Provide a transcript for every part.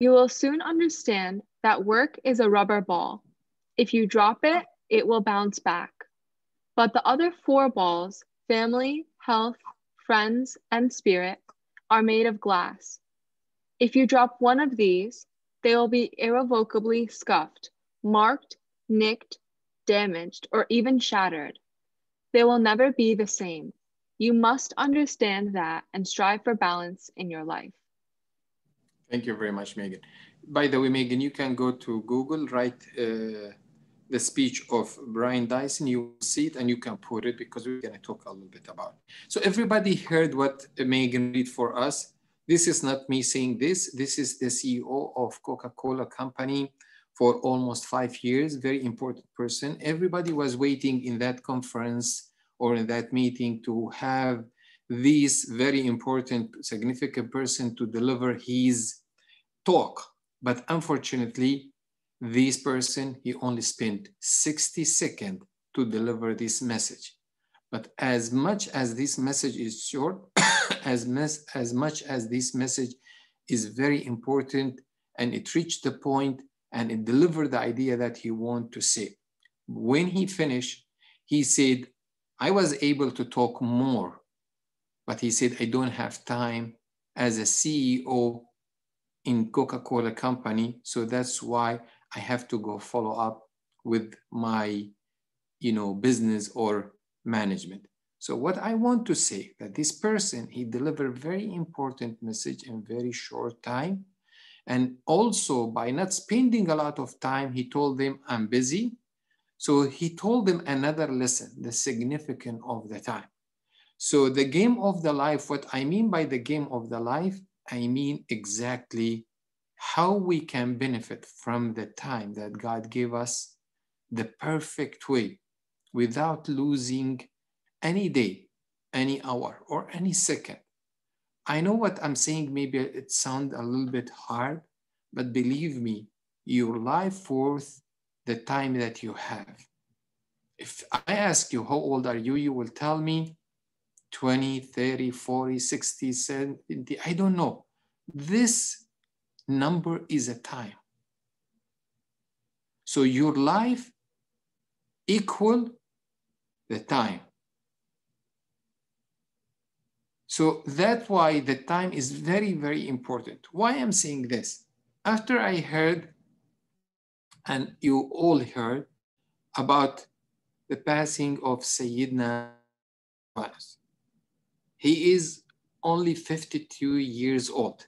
You will soon understand that work is a rubber ball. If you drop it, it will bounce back. But the other four balls, family, health, friends, and spirit, are made of glass. If you drop one of these, they will be irrevocably scuffed, marked, nicked, damaged, or even shattered. They will never be the same. You must understand that and strive for balance in your life. Thank you very much, Megan. By the way, Megan, you can go to Google, write uh, the speech of Brian Dyson, you will see it and you can put it because we're going to talk a little bit about it. So everybody heard what Megan read for us. This is not me saying this. This is the CEO of Coca-Cola company for almost five years, very important person. Everybody was waiting in that conference or in that meeting to have this very important, significant person to deliver his talk. But unfortunately, this person, he only spent 60 seconds to deliver this message. But as much as this message is short, as, mes- as much as this message is very important and it reached the point and it delivered the idea that he wanted to say. When he finished, he said, I was able to talk more, but he said, I don't have time as a CEO in Coca-Cola company. So that's why I have to go follow up with my, you know, business or management. So what I want to say that this person, he delivered very important message in very short time. And also by not spending a lot of time, he told them, I'm busy. So he told them another lesson, the significance of the time. So the game of the life, what I mean by the game of the life, I mean exactly how we can benefit from the time that God gave us the perfect way without losing any day, any hour, or any second. I know what I'm saying, maybe it sounds a little bit hard, but believe me, your life worth the time that you have. If I ask you, how old are you? You will tell me 20, 30, 40, 60, 70, I don't know. This number is a time. So your life equal the time. So that's why the time is very, very important. Why I'm saying this? After I heard, and you all heard, about the passing of Sayyidina. He is only 52 years old.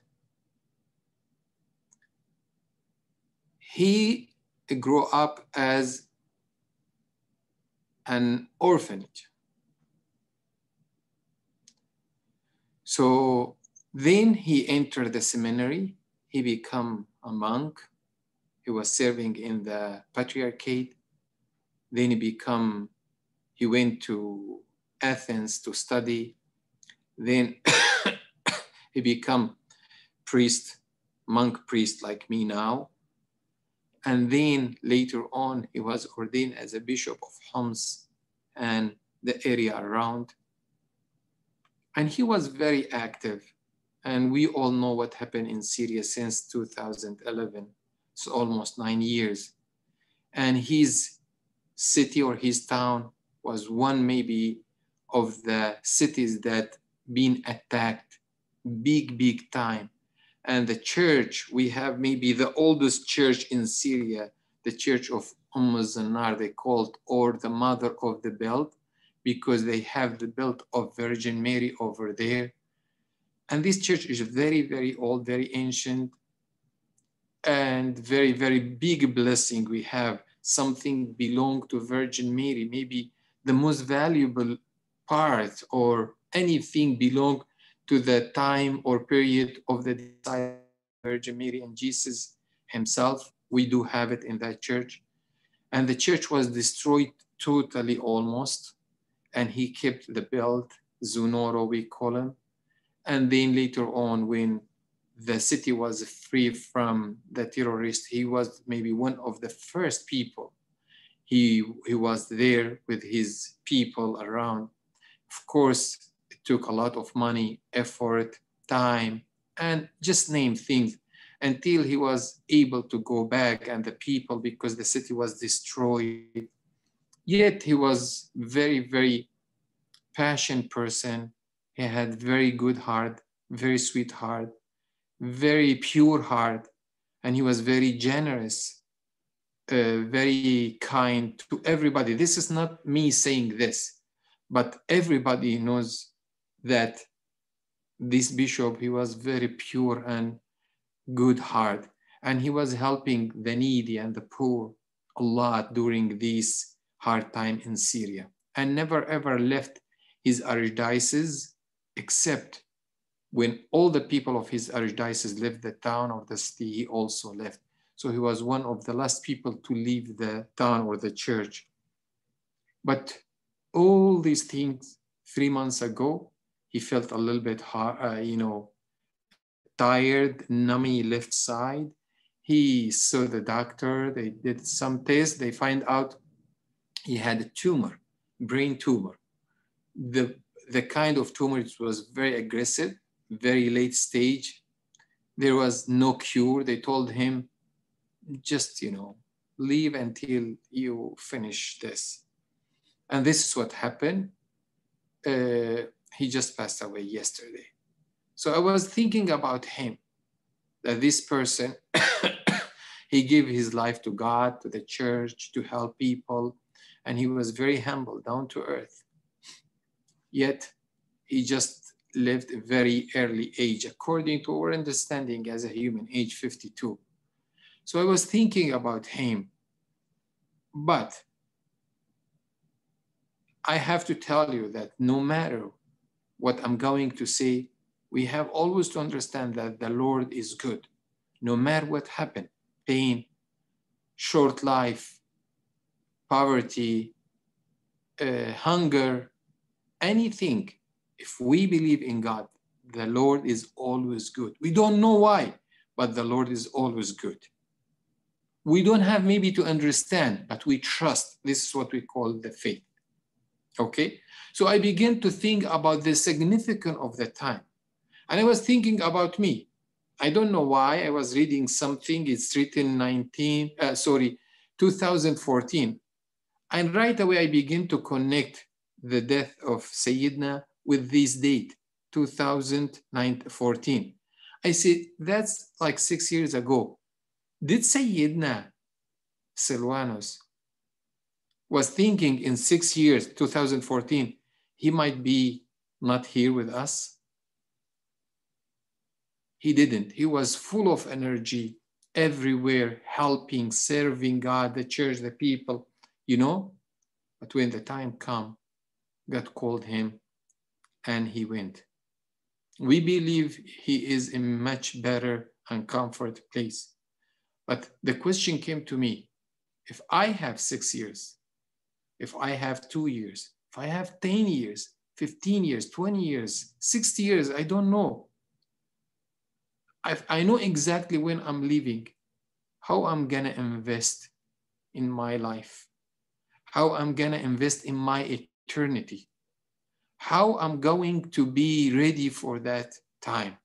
he grew up as an orphanage. So then he entered the seminary, he became a monk, he was serving in the patriarchate, then he become, he went to Athens to study, then he become priest, monk priest like me now, and then later on, he was ordained as a bishop of Homs and the area around. And he was very active. And we all know what happened in Syria since 2011. It's almost nine years. And his city or his town was one maybe of the cities that been attacked big, big time and the church, we have maybe the oldest church in Syria, the church of Umm Zanar, they called, or the mother of the belt, because they have the belt of Virgin Mary over there. And this church is very, very old, very ancient, and very, very big blessing. We have something belong to Virgin Mary, maybe the most valuable part or anything belong to the time or period of the Virgin Mary and Jesus himself. We do have it in that church. And the church was destroyed totally almost. And he kept the belt, Zunoro, we call him. And then later on, when the city was free from the terrorists, he was maybe one of the first people. He, he was there with his people around. Of course, took a lot of money, effort, time, and just name things. until he was able to go back and the people because the city was destroyed. Yet he was very, very passionate person. He had very good heart, very sweet heart, very pure heart, and he was very generous, uh, very kind to everybody. This is not me saying this, but everybody knows that this bishop, he was very pure and good heart, and he was helping the needy and the poor a lot during this hard time in Syria, and never ever left his archdiocese except when all the people of his archdiocese left the town or the city, he also left. So he was one of the last people to leave the town or the church. But all these things, three months ago, he felt a little bit, uh, you know, tired, numbing left side. He saw the doctor. They did some tests. They find out he had a tumor, brain tumor. The the kind of tumor it was very aggressive very late stage. There was no cure. They told him, just, you know, leave until you finish this. And this is what happened. Uh, he just passed away yesterday. So I was thinking about him, that this person, he gave his life to God, to the church, to help people, and he was very humble, down to earth. Yet he just lived a very early age, according to our understanding as a human, age 52. So I was thinking about him. But I have to tell you that no matter what I'm going to say, we have always to understand that the Lord is good. No matter what happened, pain, short life, poverty, uh, hunger, anything if we believe in God, the Lord is always good. We don't know why, but the Lord is always good. We don't have maybe to understand, but we trust. This is what we call the faith. Okay? So I began to think about the significance of the time. And I was thinking about me. I don't know why. I was reading something. It's written 19, uh, sorry, 2014. And right away I begin to connect the death of Sayyidina with this date, 2014. I said, that's like six years ago. Did Sayyidina Silvanus was thinking in six years, 2014, he might be not here with us? He didn't. He was full of energy everywhere, helping, serving God, the church, the people, you know? But when the time come, God called him and he went. We believe he is in much better and comfort place. But the question came to me, if I have six years, if I have two years, if I have 10 years, 15 years, 20 years, 60 years, I don't know. I, I know exactly when I'm leaving, how I'm gonna invest in my life, how I'm gonna invest in my eternity how I'm going to be ready for that time.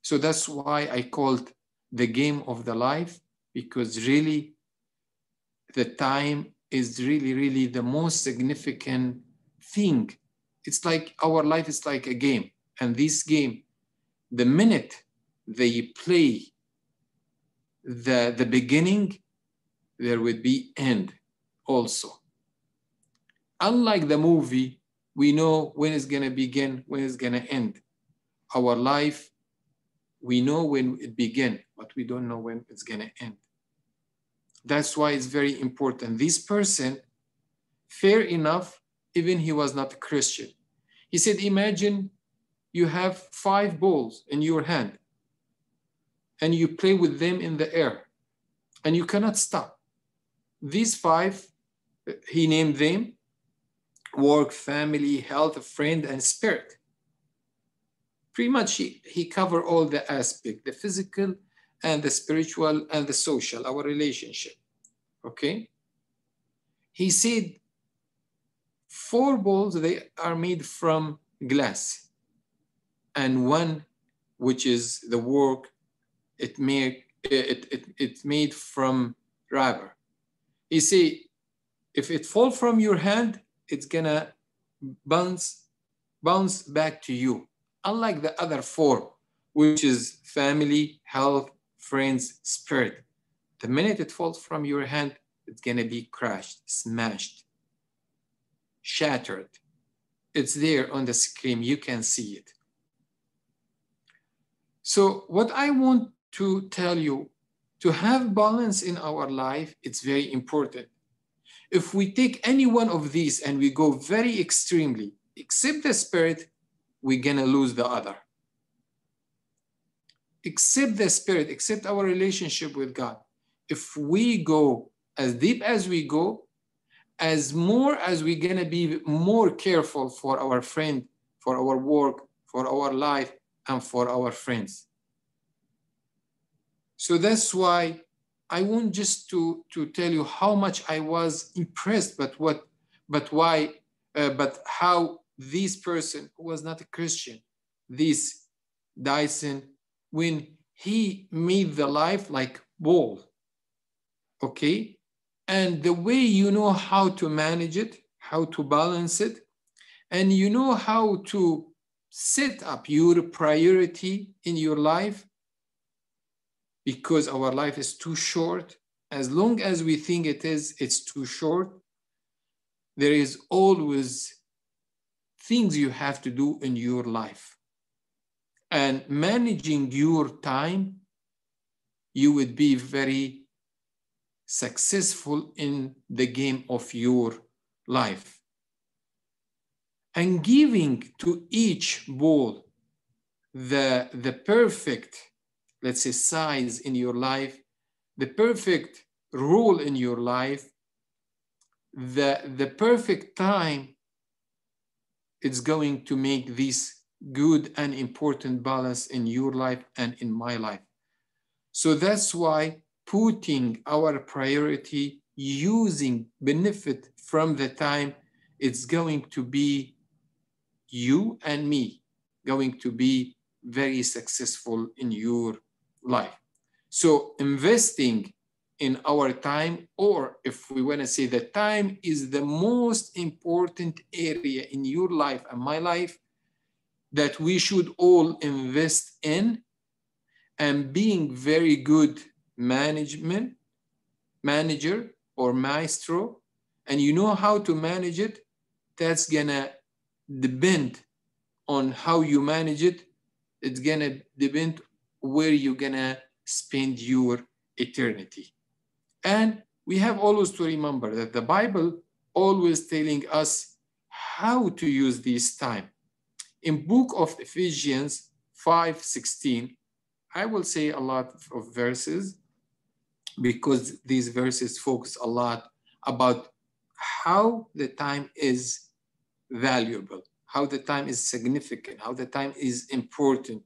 So that's why I called the game of the life, because really the time is really, really the most significant thing. It's like our life is like a game. And this game, the minute they play the, the beginning, there would be end also. Unlike the movie, we know when it's going to begin, when it's going to end. Our life, we know when it began, but we don't know when it's going to end. That's why it's very important. This person, fair enough, even he was not a Christian. He said, imagine you have five balls in your hand and you play with them in the air and you cannot stop. These five, he named them work, family, health, friend, and spirit. Pretty much he, he covered all the aspect, the physical and the spiritual and the social, our relationship. Okay? He said four balls, they are made from glass. And one, which is the work, it made it, it, it made from rubber. You see, if it fall from your hand, it's gonna bounce, bounce back to you. Unlike the other four, which is family, health, friends, spirit. The minute it falls from your hand, it's gonna be crushed, smashed, shattered. It's there on the screen, you can see it. So what I want to tell you, to have balance in our life, it's very important. If we take any one of these and we go very extremely, except the spirit, we're gonna lose the other. Except the spirit, except our relationship with God. If we go as deep as we go, as more as we're gonna be more careful for our friend, for our work, for our life, and for our friends. So that's why I want just to, to tell you how much I was impressed, but what, but why, uh, but how this person who was not a Christian, this Dyson, when he made the life like ball, okay? And the way you know how to manage it, how to balance it, and you know how to set up your priority in your life because our life is too short. As long as we think it is, it's too short. There is always things you have to do in your life. And managing your time, you would be very successful in the game of your life. And giving to each ball the, the perfect let's say, size in your life, the perfect role in your life, the, the perfect time, it's going to make this good and important balance in your life and in my life. So that's why putting our priority, using benefit from the time, it's going to be you and me going to be very successful in your life. So investing in our time, or if we want to say that time is the most important area in your life and my life that we should all invest in and being very good management manager or maestro and you know how to manage it that's gonna depend on how you manage it it's gonna depend where you're gonna spend your eternity. And we have always to remember that the Bible always telling us how to use this time. In book of Ephesians 5.16, I will say a lot of verses because these verses focus a lot about how the time is valuable, how the time is significant, how the time is important,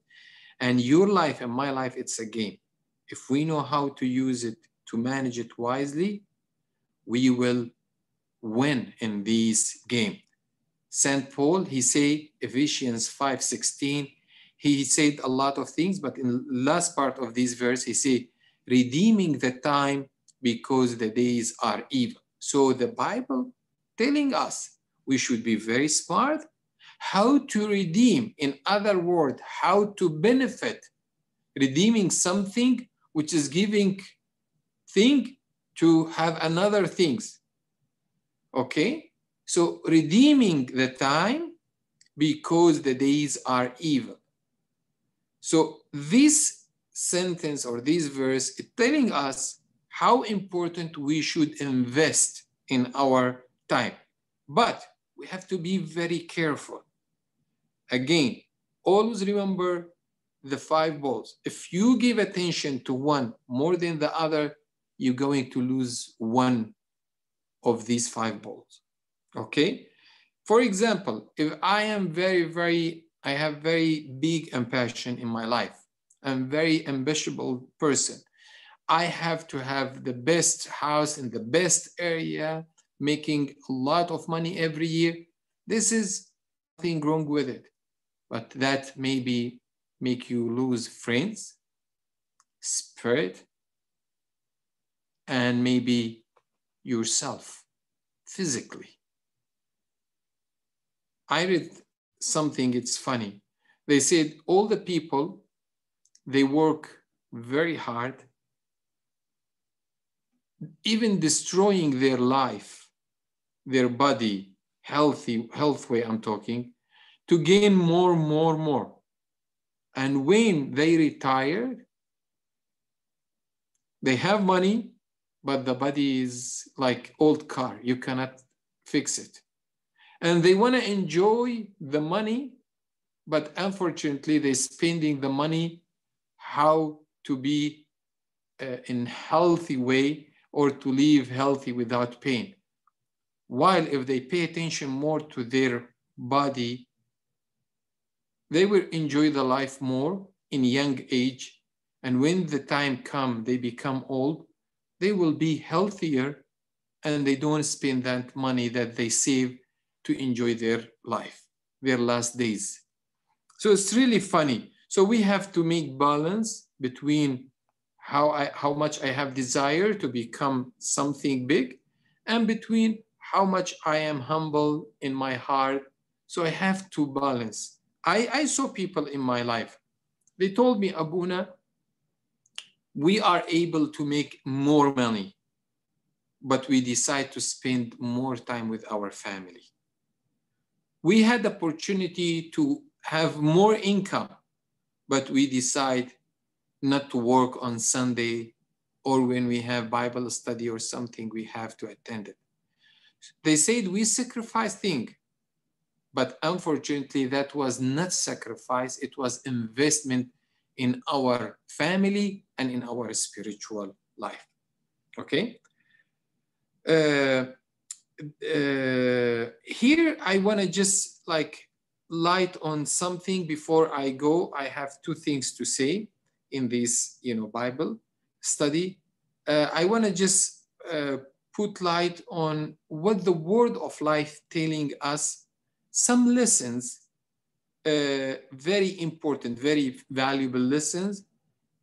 and your life and my life, it's a game. If we know how to use it to manage it wisely, we will win in this game. St. Paul, he said, Ephesians 5.16, he said a lot of things, but in last part of this verse, he said, redeeming the time because the days are evil. So the Bible telling us we should be very smart how to redeem, in other words, how to benefit, redeeming something which is giving thing to have another things. Okay? So redeeming the time because the days are evil. So this sentence or this verse is telling us how important we should invest in our time. But we have to be very careful Again, always remember the five balls. If you give attention to one more than the other, you're going to lose one of these five balls. Okay? For example, if I am very, very, I have very big ambition in my life, I'm very ambitious person. I have to have the best house in the best area, making a lot of money every year. This is nothing wrong with it but that maybe make you lose friends, spirit, and maybe yourself physically. I read something, it's funny. They said all the people, they work very hard, even destroying their life, their body, healthy, health way I'm talking, to gain more, more, more. And when they retire, they have money, but the body is like old car. You cannot fix it. And they want to enjoy the money, but unfortunately, they're spending the money how to be uh, in healthy way or to live healthy without pain. While if they pay attention more to their body, they will enjoy the life more in young age. And when the time come, they become old, they will be healthier and they don't spend that money that they save to enjoy their life, their last days. So it's really funny. So we have to make balance between how I how much I have desire to become something big and between how much I am humble in my heart. So I have to balance. I, I saw people in my life. They told me, Abuna, we are able to make more money, but we decide to spend more time with our family. We had the opportunity to have more income, but we decide not to work on Sunday or when we have Bible study or something, we have to attend it. They said we sacrifice things, but unfortunately that was not sacrifice, it was investment in our family and in our spiritual life. Okay? Uh, uh, here I want to just like light on something before I go. I have two things to say in this, you know, Bible study. Uh, I want to just uh, put light on what the word of life telling us some lessons uh, very important very valuable lessons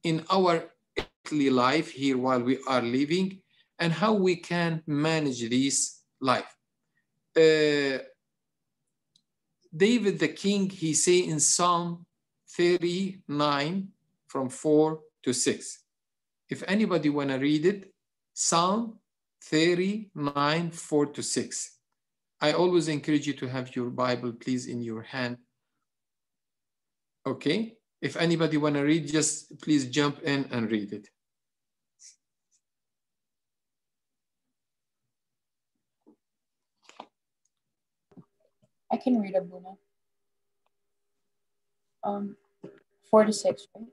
in our earthly life here while we are living and how we can manage this life uh, david the king he say in psalm 39 from 4 to 6 if anybody want to read it psalm 39, 4 to 6. I always encourage you to have your Bible, please, in your hand. Okay? If anybody want to read, just please jump in and read it. I can read Abuna. Um, four to six, right?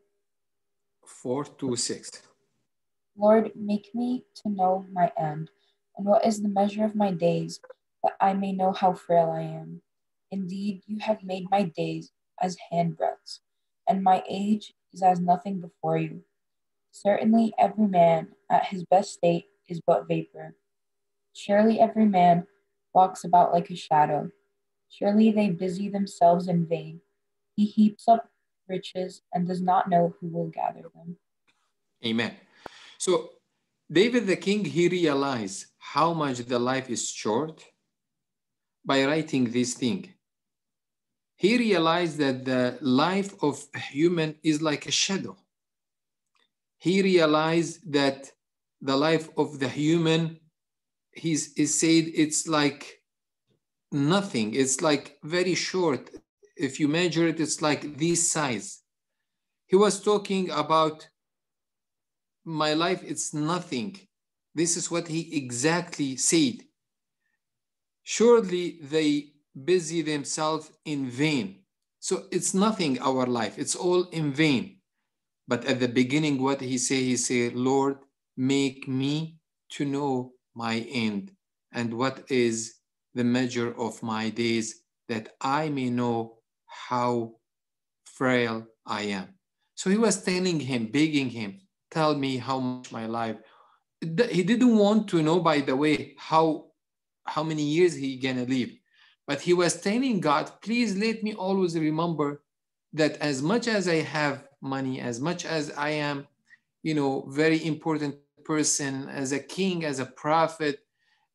Four to six. Lord, make me to know my end, and what is the measure of my days, that I may know how frail I am. Indeed, you have made my days as handbreadths, and my age is as nothing before you. Certainly, every man at his best state is but vapor. Surely, every man walks about like a shadow. Surely, they busy themselves in vain. He heaps up riches and does not know who will gather them. Amen. So David the king, he realized how much the life is short by writing this thing. He realized that the life of human is like a shadow. He realized that the life of the human, he said it's like nothing. It's like very short. If you measure it, it's like this size. He was talking about my life it's nothing this is what he exactly said surely they busy themselves in vain so it's nothing our life it's all in vain but at the beginning what he say he say lord make me to know my end and what is the measure of my days that i may know how frail i am so he was telling him begging him tell me how much my life. He didn't want to know, by the way, how how many years he gonna live, but he was telling God, please let me always remember that as much as I have money, as much as I am you know, very important person, as a king, as a prophet,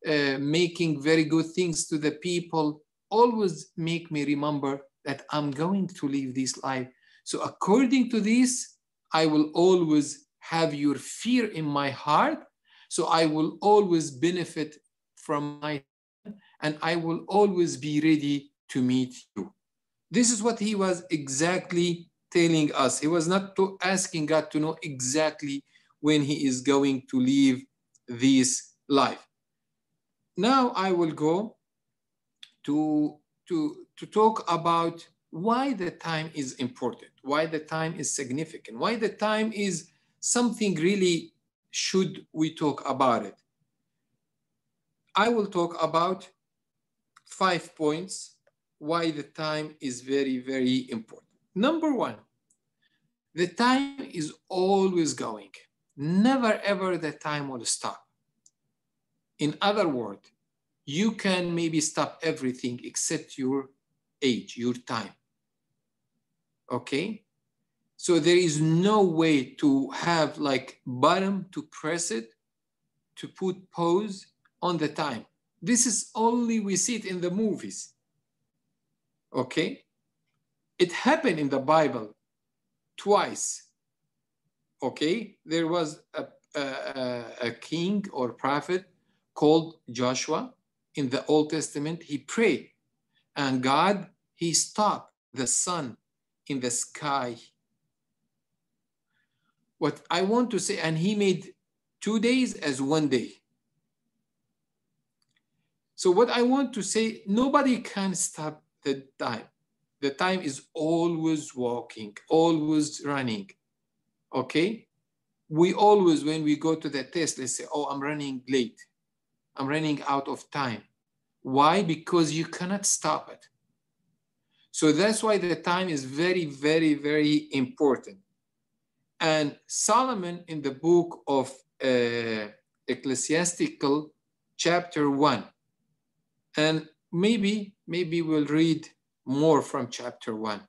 uh, making very good things to the people, always make me remember that I'm going to live this life. So according to this, I will always have your fear in my heart. So I will always benefit from my and I will always be ready to meet you. This is what he was exactly telling us. He was not to asking God to know exactly when he is going to leave this life. Now I will go to, to, to talk about why the time is important, why the time is significant, why the time is something really should we talk about it. I will talk about five points why the time is very, very important. Number one, the time is always going. Never ever the time will stop. In other words, you can maybe stop everything except your age, your time. Okay? So there is no way to have like button to press it, to put pause on the time. This is only we see it in the movies. Okay? It happened in the Bible twice. Okay? There was a, a, a king or prophet called Joshua in the Old Testament. He prayed and God, he stopped the sun in the sky. What I want to say, and he made two days as one day. So what I want to say, nobody can stop the time. The time is always walking, always running. Okay? We always, when we go to the test, let's say, oh, I'm running late. I'm running out of time. Why? Because you cannot stop it. So that's why the time is very, very, very important. And Solomon in the book of uh, Ecclesiastical, chapter one, and maybe, maybe we'll read more from chapter one.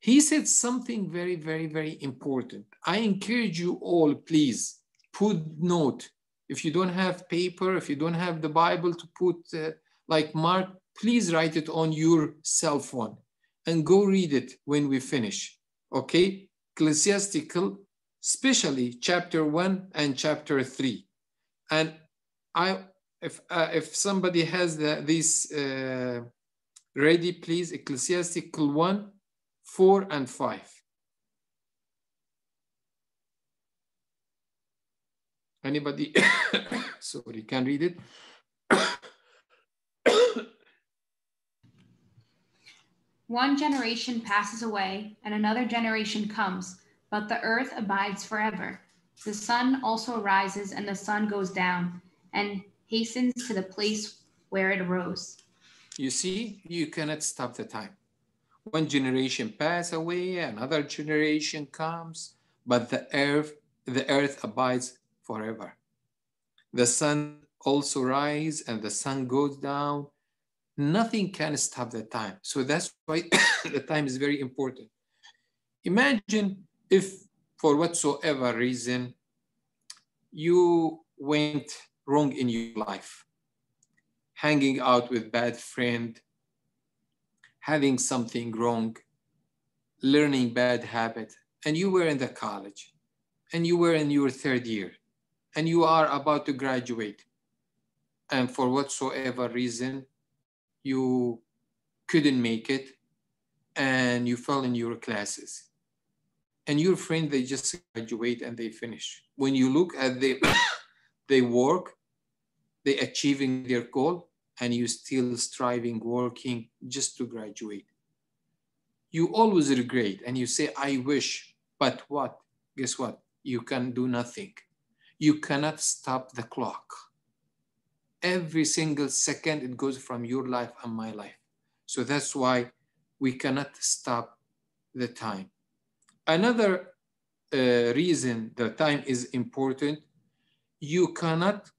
He said something very, very, very important. I encourage you all, please put note. If you don't have paper, if you don't have the Bible to put uh, like mark, please write it on your cell phone and go read it when we finish. Okay? Ecclesiastical, especially chapter one and chapter three. And I if, uh, if somebody has the, this uh, ready, please, Ecclesiastical 1, 4, and 5. Anybody, sorry, can read it? One generation passes away and another generation comes, but the earth abides forever. The sun also rises and the sun goes down, and hastens to the place where it arose. You see, you cannot stop the time. One generation pass away, another generation comes, but the earth, the earth abides forever. The sun also rise and the sun goes down. Nothing can stop the time. So that's why the time is very important. Imagine if for whatsoever reason you went wrong in your life. Hanging out with bad friend, having something wrong, learning bad habit, and you were in the college, and you were in your third year, and you are about to graduate, and for whatsoever reason, you couldn't make it, and you fell in your classes. And your friend, they just graduate and they finish. When you look at them, they work, they achieving their goal, and you still striving, working just to graduate. You always regret and you say, I wish, but what? Guess what? You can do nothing. You cannot stop the clock. Every single second it goes from your life and my life. So that's why we cannot stop the time. Another uh, reason the time is important you cannot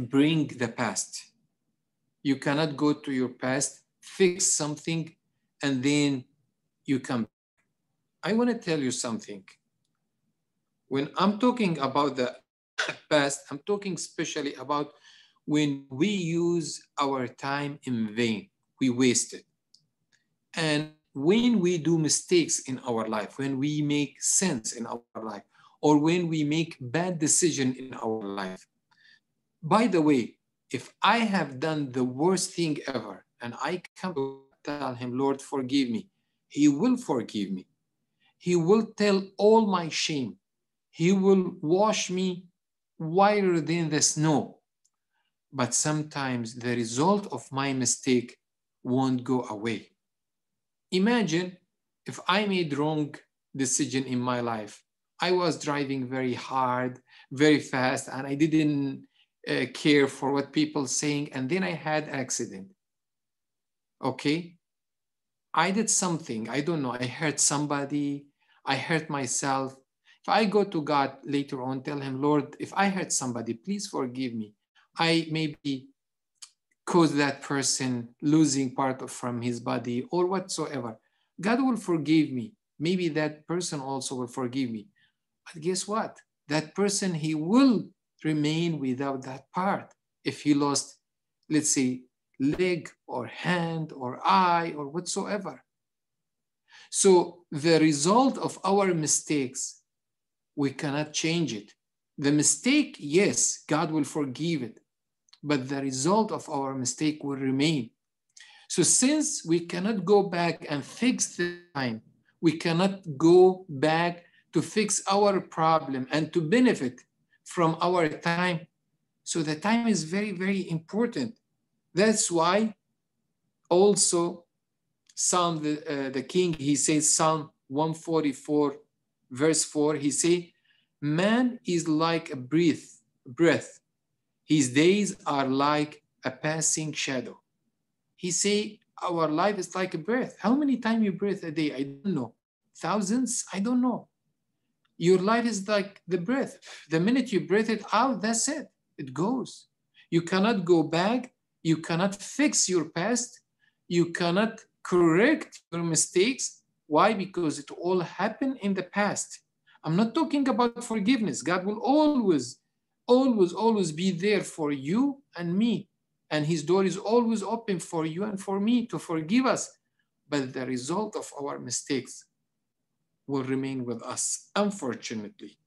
bring the past. You cannot go to your past, fix something, and then you come. I want to tell you something. When I'm talking about the past, I'm talking especially about when we use our time in vain, we waste it. And when we do mistakes in our life, when we make sense in our life, or when we make bad decision in our life. By the way, if I have done the worst thing ever and I come to tell him, Lord, forgive me, he will forgive me. He will tell all my shame. He will wash me whiter than the snow. But sometimes the result of my mistake won't go away. Imagine if I made wrong decision in my life. I was driving very hard, very fast, and I didn't uh, care for what people saying, and then I had accident. Okay, I did something. I don't know. I hurt somebody. I hurt myself. If I go to God later on, tell Him, Lord, if I hurt somebody, please forgive me. I maybe caused that person losing part of from his body or whatsoever. God will forgive me. Maybe that person also will forgive me. But guess what? That person, he will remain without that part. If he lost, let's say, leg or hand or eye or whatsoever. So the result of our mistakes, we cannot change it. The mistake, yes, God will forgive it, but the result of our mistake will remain. So since we cannot go back and fix the time, we cannot go back to fix our problem and to benefit from our time. So the time is very, very important. That's why also Psalm, the, uh, the king, he says, Psalm 144, verse 4, he say, man is like a breath, breath. His days are like a passing shadow. He say, our life is like a breath. How many times you breathe a day? I don't know. Thousands? I don't know. Your life is like the breath. The minute you breathe it out, that's it. It goes. You cannot go back. You cannot fix your past. You cannot correct your mistakes. Why? Because it all happened in the past. I'm not talking about forgiveness. God will always, always, always be there for you and me. And his door is always open for you and for me to forgive us. But the result of our mistakes will remain with us, unfortunately.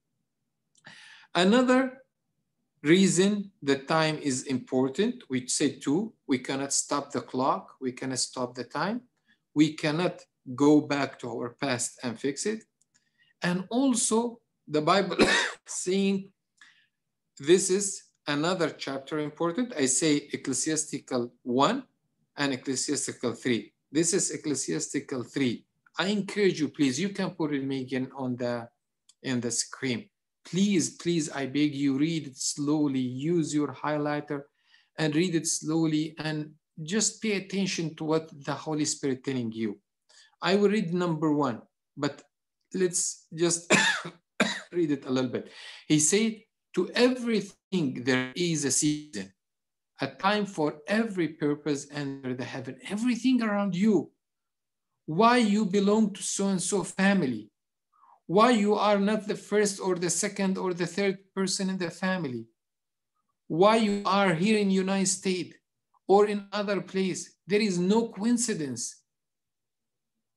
Another reason that time is important, we say two, we cannot stop the clock, we cannot stop the time, we cannot go back to our past and fix it. And also the Bible saying this is another chapter important. I say ecclesiastical one and ecclesiastical three. This is ecclesiastical three. I encourage you, please, you can put it, Megan, on the, in the screen. Please, please, I beg you, read it slowly, use your highlighter and read it slowly and just pay attention to what the Holy Spirit telling you. I will read number one, but let's just read it a little bit. He said, to everything there is a season, a time for every purpose under the heaven, everything around you why you belong to so and so family, why you are not the first or the second or the third person in the family, why you are here in United States or in other place. There is no coincidence.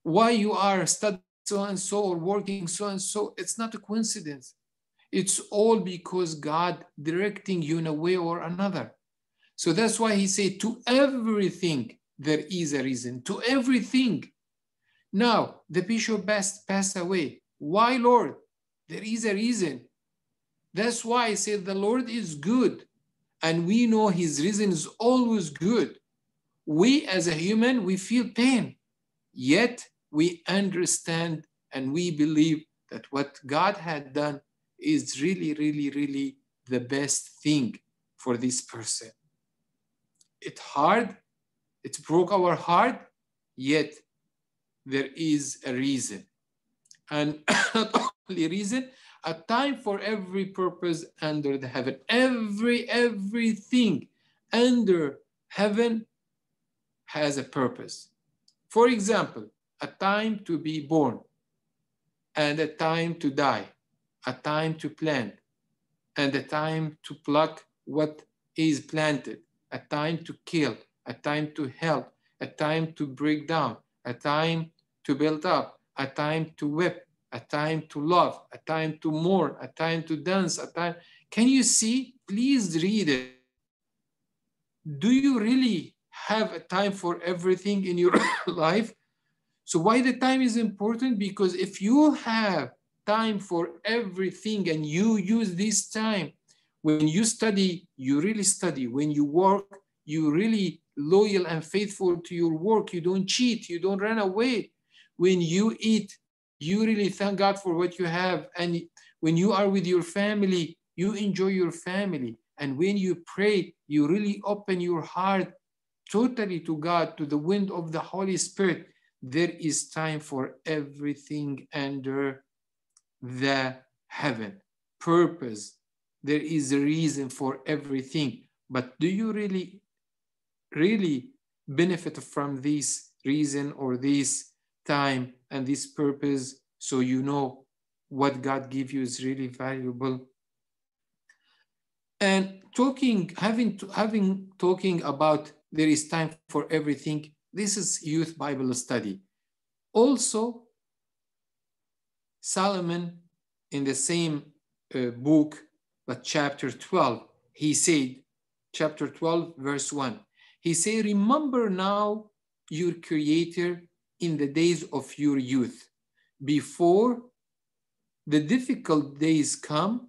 Why you are studying so and so or working so and so, it's not a coincidence. It's all because God directing you in a way or another. So that's why he said, to everything there is a reason. To everything now, the bishop passed, passed away. Why, Lord? There is a reason. That's why I said the Lord is good, and we know his reason is always good. We, as a human, we feel pain, yet we understand and we believe that what God had done is really, really, really the best thing for this person. It's hard, it broke our heart, yet there is a reason. And not only reason, a time for every purpose under the heaven. Every, everything under heaven has a purpose. For example, a time to be born and a time to die, a time to plant, and a time to pluck what is planted, a time to kill, a time to help, a time to break down, a time to build up, a time to whip, a time to love, a time to mourn, a time to dance, a time. Can you see? Please read it. Do you really have a time for everything in your life? So why the time is important? Because if you have time for everything and you use this time, when you study, you really study. When you work, you really loyal and faithful to your work. You don't cheat, you don't run away. When you eat, you really thank God for what you have. And when you are with your family, you enjoy your family. And when you pray, you really open your heart totally to God, to the wind of the Holy Spirit. There is time for everything under the heaven. Purpose. There is a reason for everything. But do you really, really benefit from this reason or this time and this purpose so you know what God give you is really valuable. And talking, having, to having talking about there is time for everything, this is youth Bible study. Also, Solomon in the same uh, book, but chapter 12, he said, chapter 12, verse 1, he said, remember now your creator in the days of your youth, before the difficult days come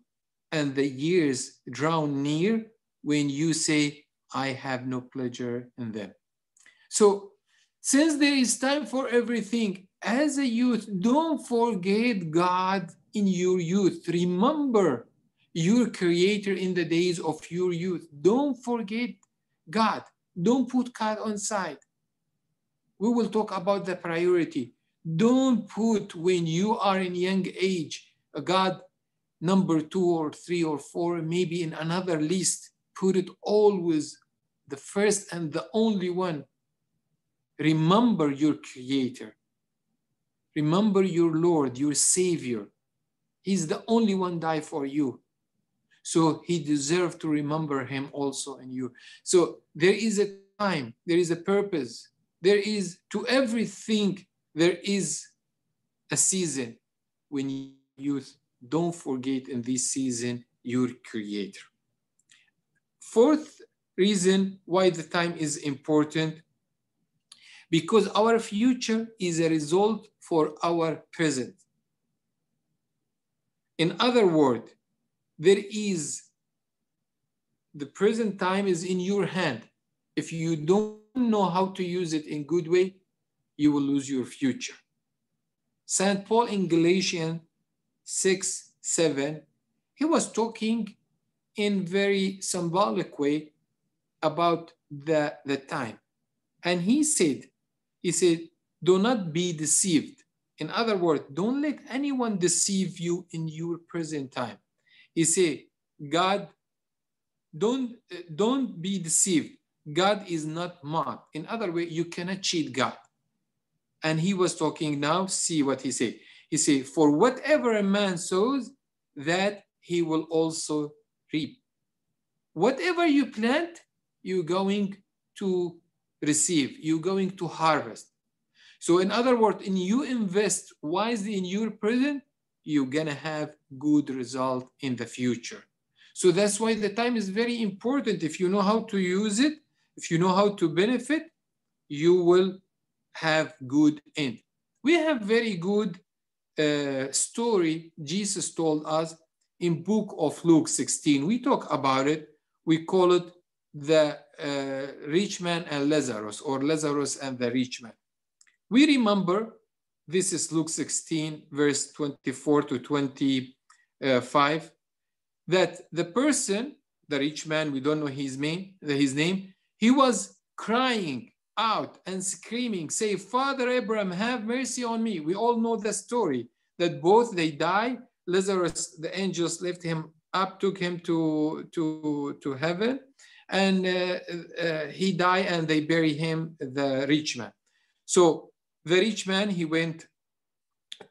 and the years draw near when you say, I have no pleasure in them. So, since there is time for everything, as a youth, don't forget God in your youth. Remember your creator in the days of your youth. Don't forget God. Don't put God on side we will talk about the priority. Don't put when you are in young age, a God number two or three or four, maybe in another list. Put it always the first and the only one. Remember your Creator. Remember your Lord, your Savior. He's the only one died for you. So he deserved to remember him also in you. So there is a time, there is a purpose, there is to everything there is a season when youth don't forget in this season your creator fourth reason why the time is important because our future is a result for our present in other words there is the present time is in your hand if you don't know how to use it in good way, you will lose your future. St. Paul in Galatians 6, 7, he was talking in very symbolic way about the, the time. And he said, he said, do not be deceived. In other words, don't let anyone deceive you in your present time. He said, God, don't, don't be deceived. God is not mocked. In other way, you cannot cheat God. And he was talking now, see what he said. He said, for whatever a man sows, that he will also reap. Whatever you plant, you're going to receive, you're going to harvest. So in other words, in you invest wisely in your present, you're gonna have good result in the future. So that's why the time is very important. If you know how to use it, if you know how to benefit, you will have good end. We have very good uh, story Jesus told us in book of Luke 16. We talk about it. We call it the uh, rich man and Lazarus or Lazarus and the rich man. We remember this is Luke 16 verse 24 to 25 that the person, the rich man, we don't know his name, his name, he was crying out and screaming, say, Father Abraham, have mercy on me. We all know the story that both they die. Lazarus, the angels lifted him up, took him to, to, to heaven, and uh, uh, he died and they bury him, the rich man. So the rich man, he went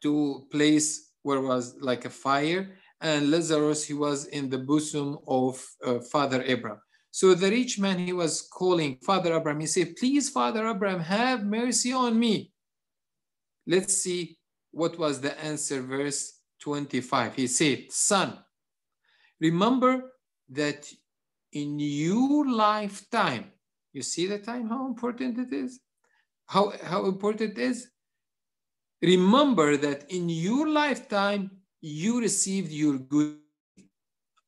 to place where was like a fire and Lazarus, he was in the bosom of uh, Father Abraham. So the rich man, he was calling Father Abraham. He said, please, Father Abraham, have mercy on me. Let's see what was the answer, verse 25. He said, son, remember that in your lifetime, you see the time, how important it is? How, how important it is? Remember that in your lifetime, you received your good.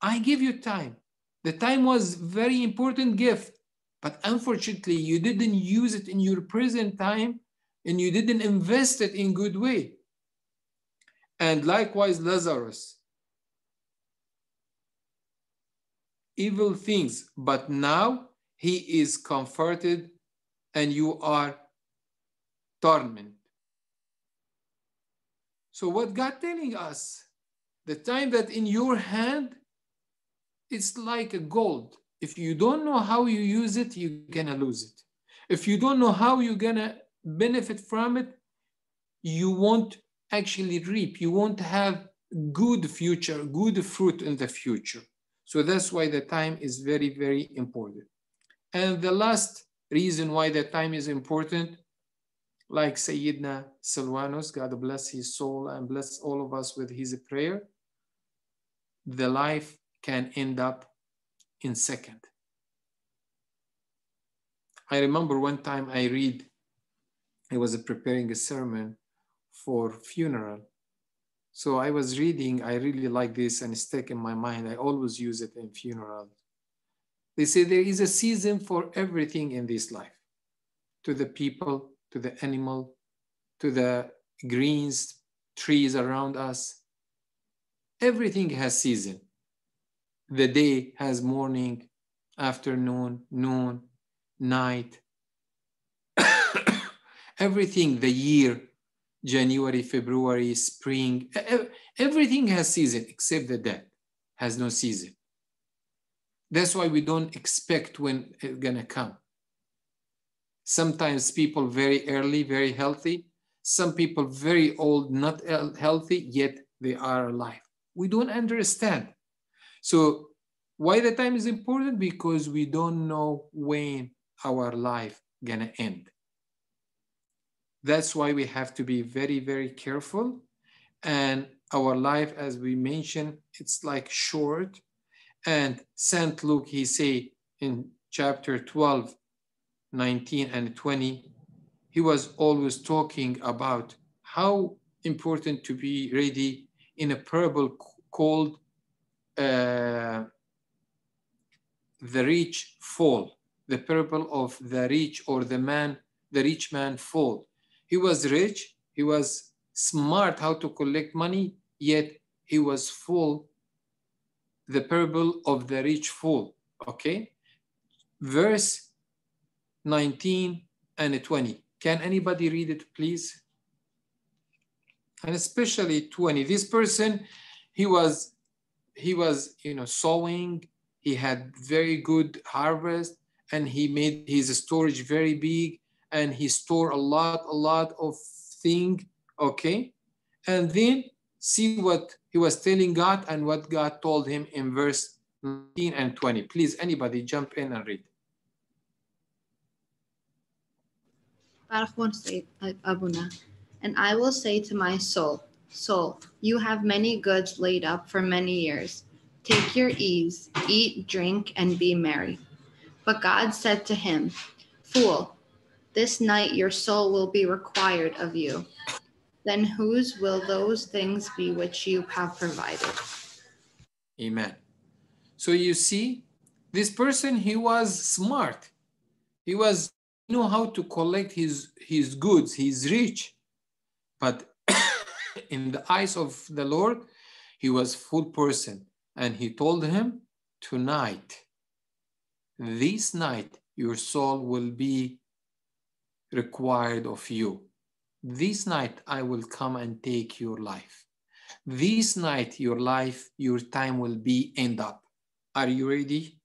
I give you time. The time was very important gift, but unfortunately, you didn't use it in your present time and you didn't invest it in good way. And likewise, Lazarus. Evil things, but now he is comforted and you are tormented. So what God telling us, the time that in your hand, it's like a gold. If you don't know how you use it, you're gonna lose it. If you don't know how you're gonna benefit from it, you won't actually reap. You won't have good future, good fruit in the future. So that's why the time is very, very important. And the last reason why the time is important like Sayyidina Silvanus, God bless his soul and bless all of us with his prayer, the life can end up in second. I remember one time I read, I was preparing a sermon for funeral. So I was reading, I really like this and it's stuck in my mind. I always use it in funeral. They say there is a season for everything in this life. To the people, to the animal, to the greens, trees around us. Everything has season. The day has morning, afternoon, noon, night. everything, the year, January, February, spring, everything has season except the death has no season. That's why we don't expect when it's gonna come. Sometimes people very early, very healthy. Some people very old, not healthy, yet they are alive. We don't understand. So why the time is important? Because we don't know when our life gonna end. That's why we have to be very, very careful. And our life, as we mentioned, it's like short. And Saint Luke, he say in chapter 12, 19 and 20, he was always talking about how important to be ready in a parable called uh, the rich fall, the parable of the rich or the man, the rich man fall. He was rich, he was smart how to collect money, yet he was full, the parable of the rich fool, okay? Verse 19 and 20. Can anybody read it, please? And especially 20. This person, he was, he was, you know, sowing. He had very good harvest, and he made his storage very big, and he stored a lot, a lot of thing. Okay, and then see what he was telling God and what God told him in verse 19 and 20. Please, anybody jump in and read. Uh, Abuna, and I will say to my soul, Soul, you have many goods laid up for many years. Take your ease, eat, drink, and be merry. But God said to him, Fool, this night your soul will be required of you. Then whose will those things be which you have provided? Amen. So you see, this person, he was smart. He was know how to collect his, his goods. He's rich. But in the eyes of the Lord, he was full person. And he told him, tonight, this night, your soul will be required of you. This night, I will come and take your life. This night, your life, your time will be end up. Are you ready?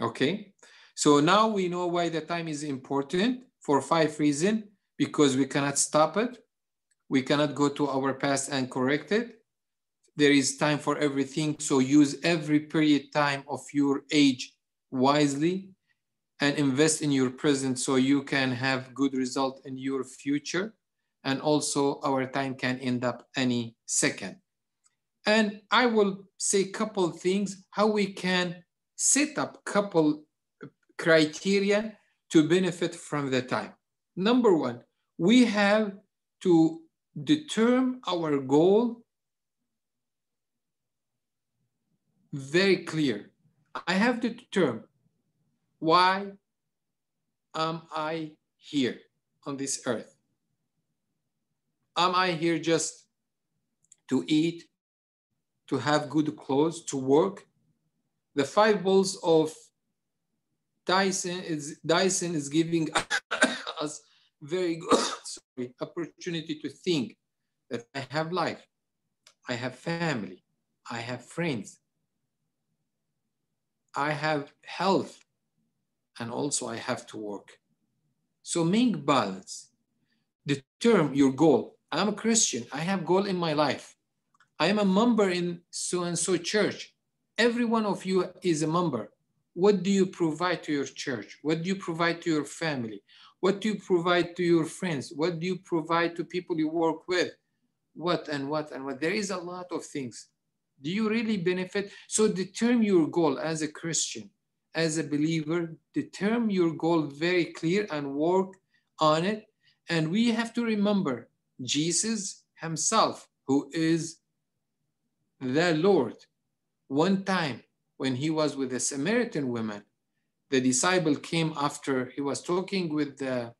Okay. So now we know why the time is important for five reasons, because we cannot stop it. We cannot go to our past and correct it. there is time for everything. So use every period time of your age wisely and invest in your present so you can have good result in your future. And also our time can end up any second. And I will say a couple things how we can set up couple criteria to benefit from the time. Number one, we have to determine our goal very clear. I have to determine why am I here on this earth? Am I here just to eat, to have good clothes, to work? The five balls of Dyson is Dyson is giving us very good sorry, opportunity to think that I have life, I have family, I have friends, I have health, and also I have to work. So make balance. Determine your goal. I'm a Christian. I have goal in my life. I am a member in so-and-so church. Every one of you is a member. What do you provide to your church? What do you provide to your family? What do you provide to your friends? What do you provide to people you work with? What and what and what? There is a lot of things. Do you really benefit? So determine your goal as a Christian, as a believer, determine your goal very clear and work on it. And we have to remember Jesus himself, who is the Lord. One time when he was with a Samaritan woman, the disciple came after he was talking with the,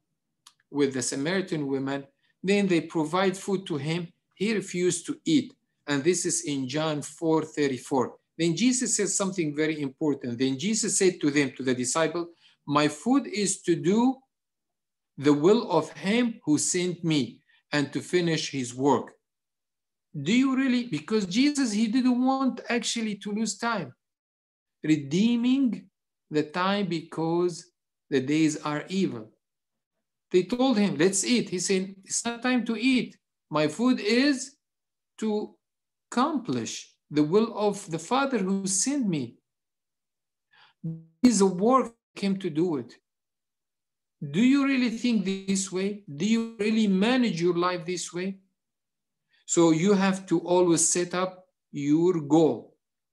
with the Samaritan woman. Then they provide food to him. He refused to eat. And this is in John 4 34. Then Jesus says something very important. Then Jesus said to them, to the disciple, My food is to do the will of him who sent me and to finish his work. Do you really? Because Jesus, he didn't want actually to lose time. Redeeming the time because the days are evil. They told him, let's eat. He said, it's not time to eat. My food is to accomplish the will of the Father who sent me. Is a work came to do it. Do you really think this way? Do you really manage your life this way? So you have to always set up your goal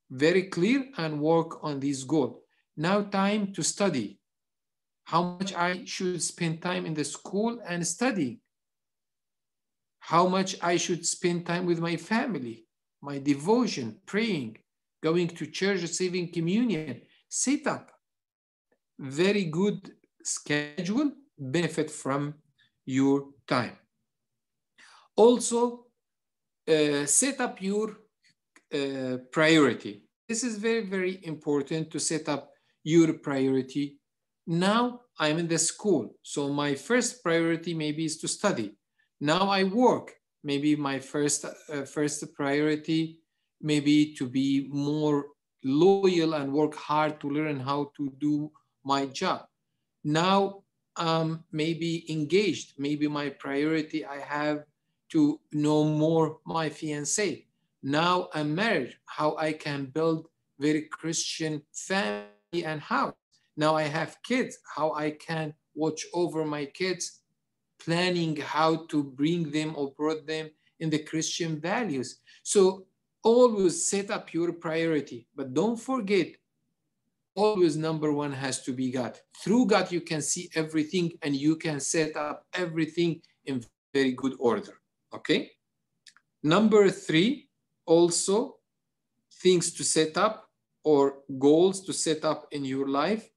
very clear and work on this goal. Now time to study. How much I should spend time in the school and study. How much I should spend time with my family, my devotion, praying, going to church, receiving communion. Set up very good schedule, benefit from your time. Also, uh, set up your uh, priority. This is very, very important to set up your priority. Now I'm in the school, so my first priority maybe is to study. Now I work, maybe my first uh, first priority maybe to be more loyal and work hard to learn how to do my job. Now um, maybe engaged, maybe my priority I have to know more my fiance. Now I'm married, how I can build very Christian family and house Now I have kids, how I can watch over my kids, planning how to bring them or brought them in the Christian values. So always set up your priority, but don't forget, always number one has to be God. Through God, you can see everything and you can set up everything in very good order. Okay. Number three, also things to set up or goals to set up in your life,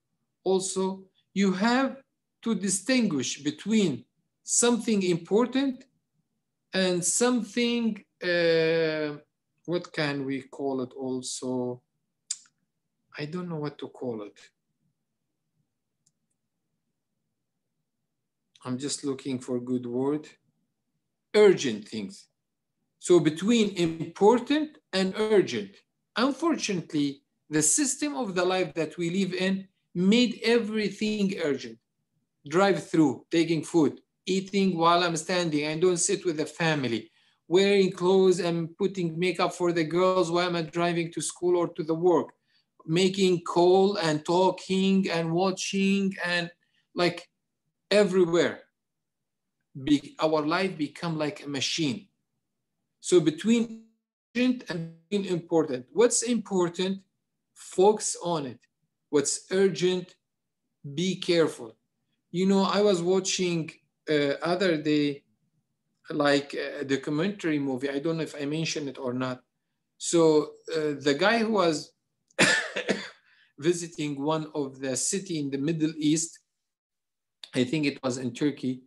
also you have to distinguish between something important and something, uh, what can we call it also? I don't know what to call it. I'm just looking for a good word. Urgent things. So between important and urgent. Unfortunately, the system of the life that we live in made everything urgent. Drive through, taking food, eating while I'm standing. I don't sit with the family. wearing clothes and putting makeup for the girls while I'm driving to school or to the work, making call and talking and watching and like everywhere. Be, our life become like a machine. So between urgent and important, what's important? Focus on it. What's urgent? Be careful. You know, I was watching other day like a documentary movie. I don't know if I mentioned it or not. So uh, the guy who was visiting one of the city in the Middle East, I think it was in Turkey,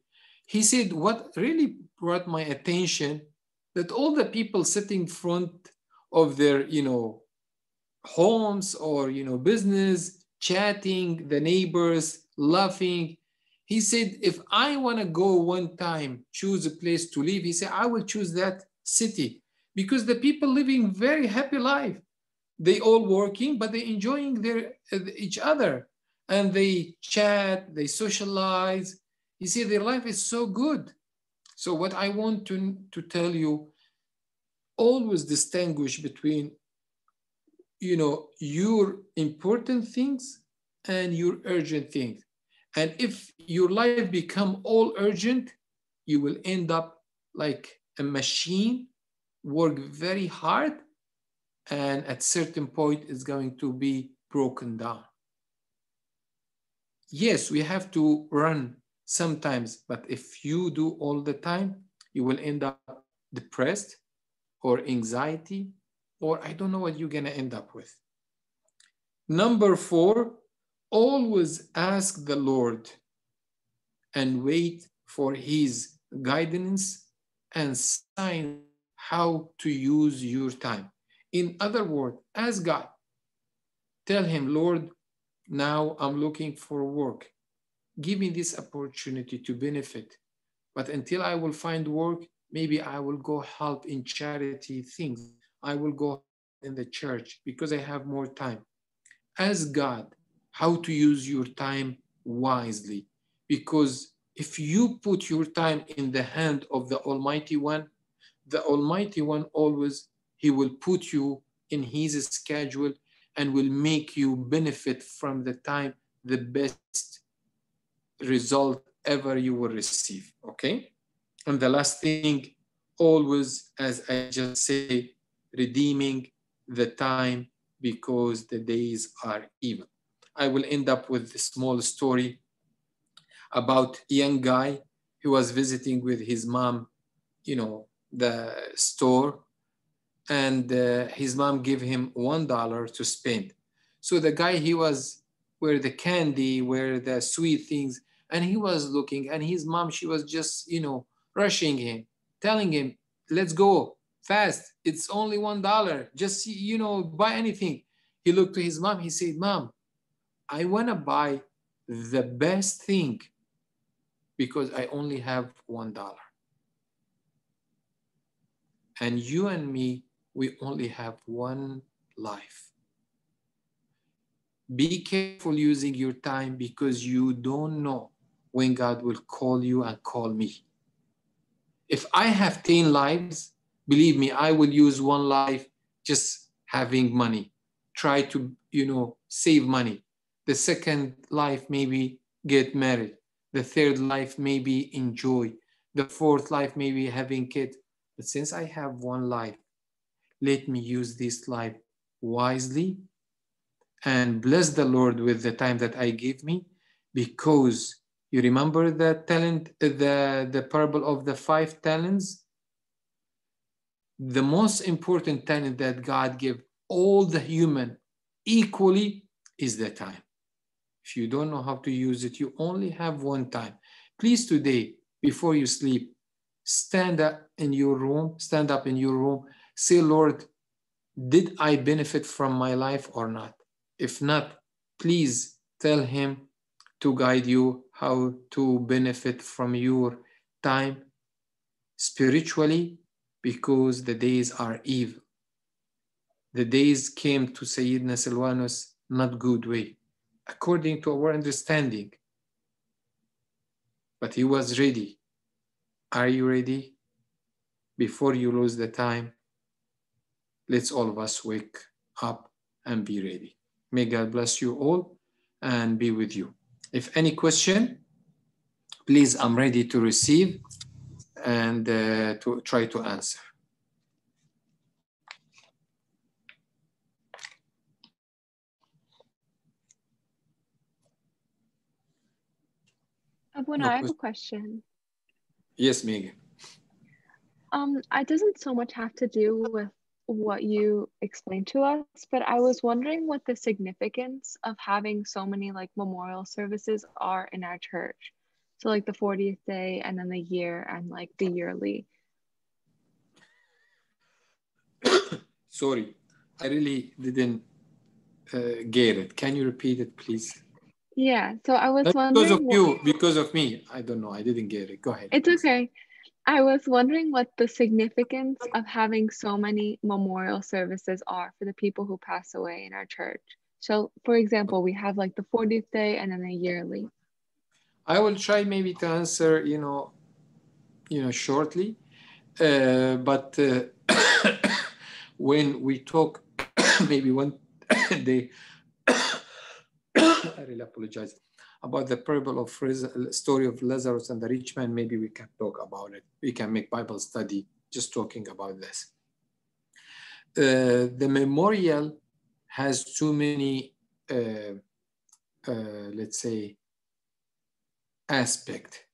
he said what really brought my attention that all the people sitting front of their, you know, homes or, you know, business, chatting, the neighbors, laughing, he said, if I want to go one time, choose a place to live, he said, I will choose that city because the people living very happy life. They all working, but they enjoying their uh, each other and they chat, they socialize. You see, their life is so good. So what I want to, to tell you, always distinguish between, you know, your important things and your urgent things. And if your life become all urgent, you will end up like a machine, work very hard, and at certain point it's going to be broken down. Yes, we have to run sometimes, but if you do all the time, you will end up depressed or anxiety, or I don't know what you're gonna end up with. Number four, always ask the Lord and wait for his guidance and sign how to use your time. In other words, ask God. Tell him, Lord, now I'm looking for work. Give me this opportunity to benefit. But until I will find work, maybe I will go help in charity things. I will go in the church because I have more time. Ask God how to use your time wisely. Because if you put your time in the hand of the Almighty One, the Almighty One always, He will put you in His schedule and will make you benefit from the time the best result ever you will receive. Okay? And the last thing, always, as I just say, redeeming the time because the days are evil. I will end up with a small story about a young guy who was visiting with his mom, you know, the store, and uh, his mom gave him one dollar to spend. So the guy, he was where the candy, where the sweet things, and he was looking, and his mom, she was just, you know, rushing him, telling him, let's go fast. It's only one dollar. Just, you know, buy anything. He looked to his mom. He said, Mom, I want to buy the best thing because I only have one dollar. And you and me, we only have one life. Be careful using your time because you don't know when God will call you and call me. If I have 10 lives, believe me, I will use one life just having money. Try to, you know, save money. The second life, maybe get married. The third life, maybe enjoy. The fourth life, maybe having kid. But since I have one life, let me use this life wisely and bless the Lord with the time that I give me because you remember the talent, the, the parable of the five talents? The most important talent that God gave all the human equally is the time. If you don't know how to use it, you only have one time. Please today, before you sleep, stand up in your room, stand up in your room, say, Lord, did I benefit from my life or not? If not, please tell him to guide you how to benefit from your time spiritually because the days are evil. The days came to Sayyidina Silvanus not good way according to our understanding. But he was ready. Are you ready? before you lose the time, let's all of us wake up and be ready. May God bless you all and be with you. If any question, please, I'm ready to receive and uh, to try to answer. Abuna, No I have a question. Yes, Megan. Um, it doesn't so much have to do with what you explained to us, but I was wondering what the significance of having so many like memorial services are in our church. So like the 40th day and then the year and like the yearly. Sorry, I really didn't uh, get it. Can you repeat it, please? Yeah, so I was wondering because of what- you, because of me. I don't know. I didn't get it. Go ahead. It's okay. I was wondering what the significance of having so many memorial services are for the people who pass away in our church. So, for example, we have like the 40th day and then the yearly. I will try maybe to answer, you know, you know, shortly. Uh, but uh, when we talk, maybe one day, I really apologize about the parable of story of Lazarus and the rich man. Maybe we can talk about it. We can make Bible study just talking about this. Uh, the memorial has too many, uh, uh, let's say, aspect.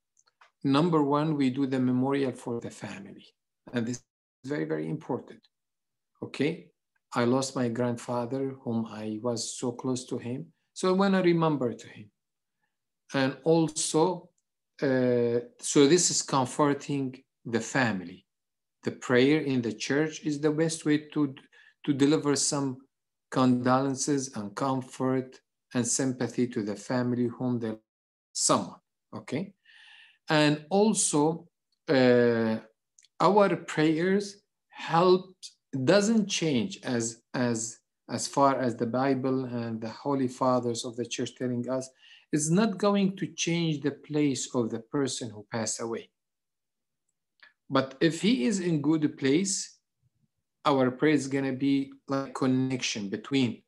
Number one, we do the memorial for the family. And this is very, very important. Okay. I lost my grandfather, whom I was so close to him. So when I want to remember to him. And also, uh, so this is comforting the family. The prayer in the church is the best way to, to deliver some condolences and comfort and sympathy to the family whom they someone okay and also uh, our prayers help doesn't change as as as far as the bible and the holy fathers of the church telling us is not going to change the place of the person who passed away. But if he is in good place our prayer is going to be like connection between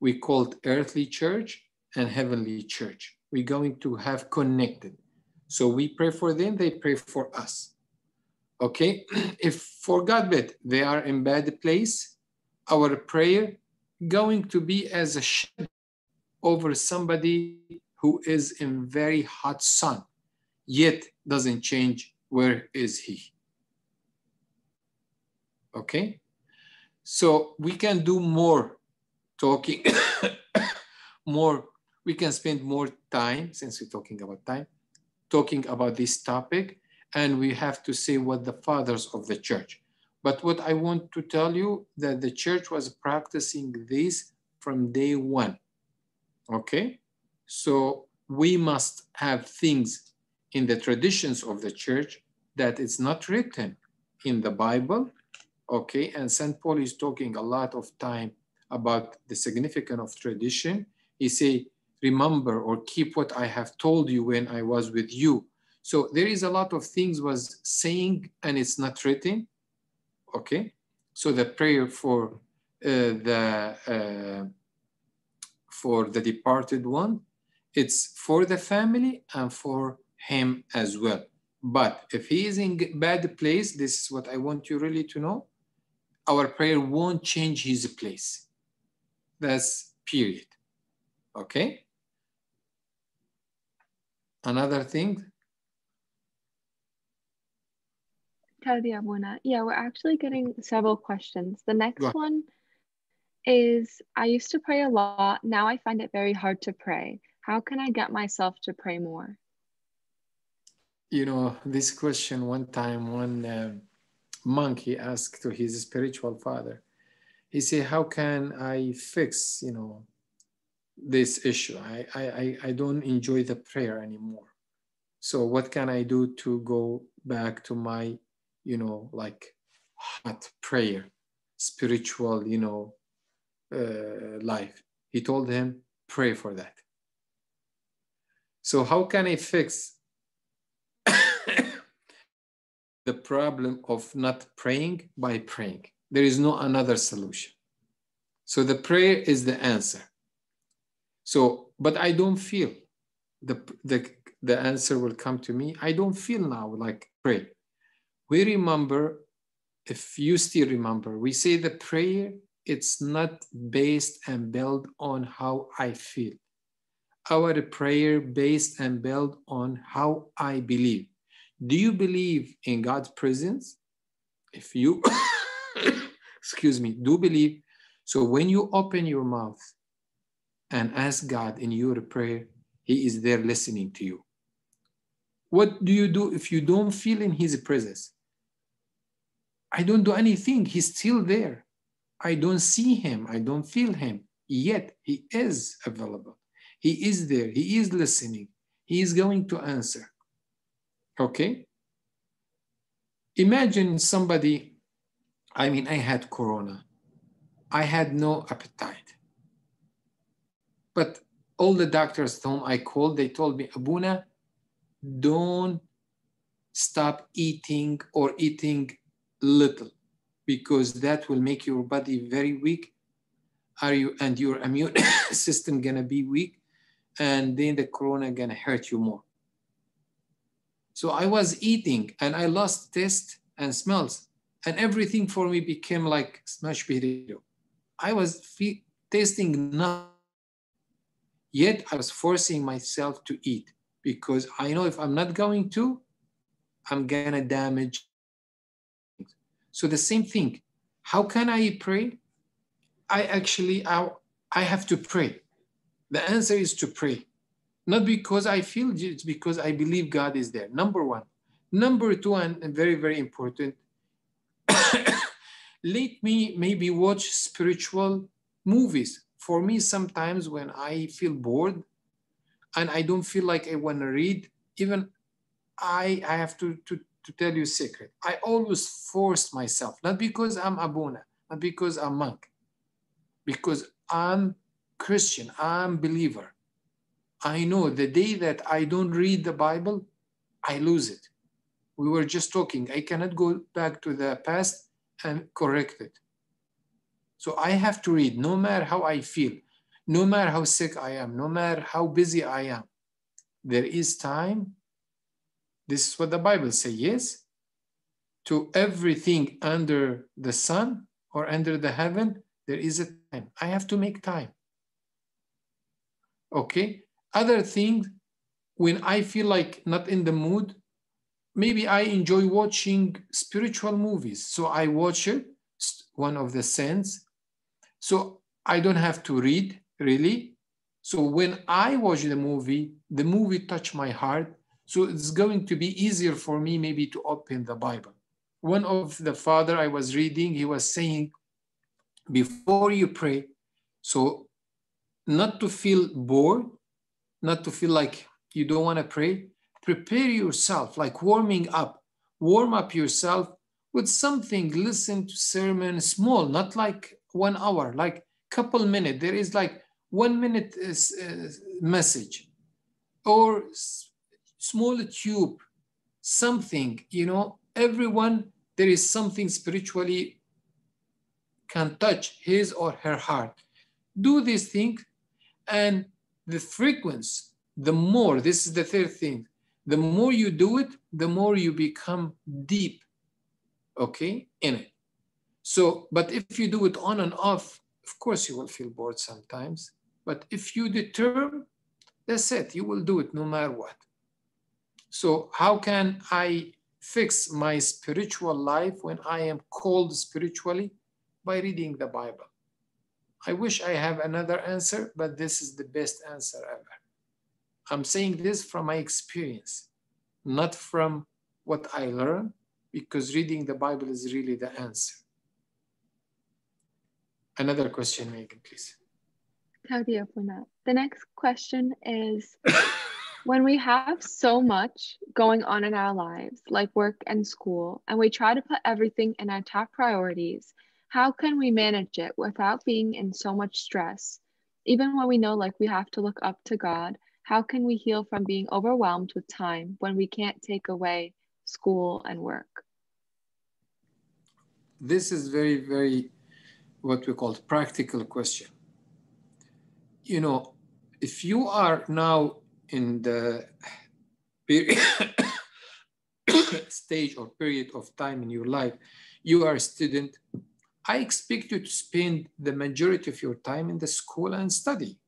we called earthly church and heavenly church. We're going to have connected. So we pray for them they pray for us. Okay? If for god bid they are in bad place our prayer going to be as a shadow over somebody who is in very hot sun yet doesn't change where is he. Okay? So we can do more talking more we can spend more time since we're talking about time talking about this topic and we have to say what the fathers of the church but what i want to tell you that the church was practicing this from day one okay? So we must have things in the traditions of the church that it's not written in the bible okay? And st paul is talking a lot of time about the significance of tradition. He say remember or keep what i have told you when i was with you. So there is a lot of things was saying and it's not written okay? So the prayer for uh, the uh, for the departed one it's for the family and for him as well. But if he is in bad place this is what i want you really to know our prayer won't change his place. That's period. Okay? Another thing Abuna. Yeah, we're actually getting several questions. The next one is I used to pray a lot. Now I find it very hard to pray. How can I get myself to pray more? you know this question one time one um, monk he asked to his spiritual father he said how can i fix you know this issue I I- i don't enjoy the prayer anymore so what can i do to go back to my you know like hot prayer spiritual you know uh, life he told him pray for that so how can i fix the problem of not praying by praying. There is no another solution. So the prayer is the answer. So, but I don't feel the, the, the answer will come to me. I don't feel now like pray. We remember, if you still remember, we say the prayer, it's not based and built on how I feel. Our prayer based and built on how I believe. Do you believe in God's presence? If you, excuse me, do believe. So when you open your mouth and ask God in your prayer, He is there listening to you. What do you do if you don't feel in His presence? I don't do anything. He's still there. I don't see Him. I don't feel Him. Yet He is available. He is there. He is listening. He is going to answer. Okay? Imagine somebody, I mean, I had corona. I had no appetite. But all the doctors whom I called, they told me, Abuna, don't stop eating or eating little because that will make your body very weak are you and your immune system gonna be weak and then the corona gonna hurt you more so I was eating and I lost taste and smells. And everything for me became like smash potato. I was fe- tasting nothing. Yet I was forcing myself to eat because I know if I'm not going to, I'm gonna damage. So the same thing. How can I pray? I actually I, I have to pray. The answer is to pray. Not because I feel it's because I believe God is there. Number one. Number two, and very, very important, let me maybe watch spiritual movies. For me, sometimes when I feel bored and I don't feel like I want to read, even I, I have to, to, to tell you a secret. I always force myself, not because I'm Abuna, not because I'm monk, because I'm Christian, I'm believer. I know the day that I don't read the Bible, I lose it. We were just talking. I cannot go back to the past and correct it. So I have to read no matter how I feel, no matter how sick I am, no matter how busy I am. There is time. This is what the Bible says, yes? To everything under the sun or under the heaven, there is a time. I have to make time. Okay? Other things, when I feel like not in the mood, maybe I enjoy watching spiritual movies. So I watch it, one of the sense. So I don't have to read really. So when I watch the movie, the movie touch my heart. So it's going to be easier for me maybe to open the Bible. One of the father I was reading, he was saying, before you pray, so not to feel bored, not to feel like you don't want to pray, prepare yourself, like warming up. Warm up yourself with something. Listen to sermon small, not like one hour, like couple minutes. There is like one minute uh, uh message or small tube, something, you know, everyone, there is something spiritually can touch his or her heart. Do this thing and the frequency, the more, this is the third thing, the more you do it, the more you become deep, okay, in it. So, but if you do it on and off, of course you will feel bored sometimes. But if you determine, that's it, you will do it no matter what. So, how can I fix my spiritual life when I am called spiritually? By reading the Bible. I wish I have another answer, but this is the best answer ever. I'm saying this from my experience, not from what I learned, because reading the Bible is really the answer. Another question, Megan, please. Thank you for that. The next question is when we have so much going on in our lives, like work and school, and we try to put everything in our top priorities, how can we manage it without being in so much stress? Even when we know like we have to look up to God, how can we heal from being overwhelmed with time when we can't take away school and work? this is very, very what we call practical question. You know, if you are now in the period stage or period of time in your life, you are a student, I expect you to spend the majority of your time in the school and study.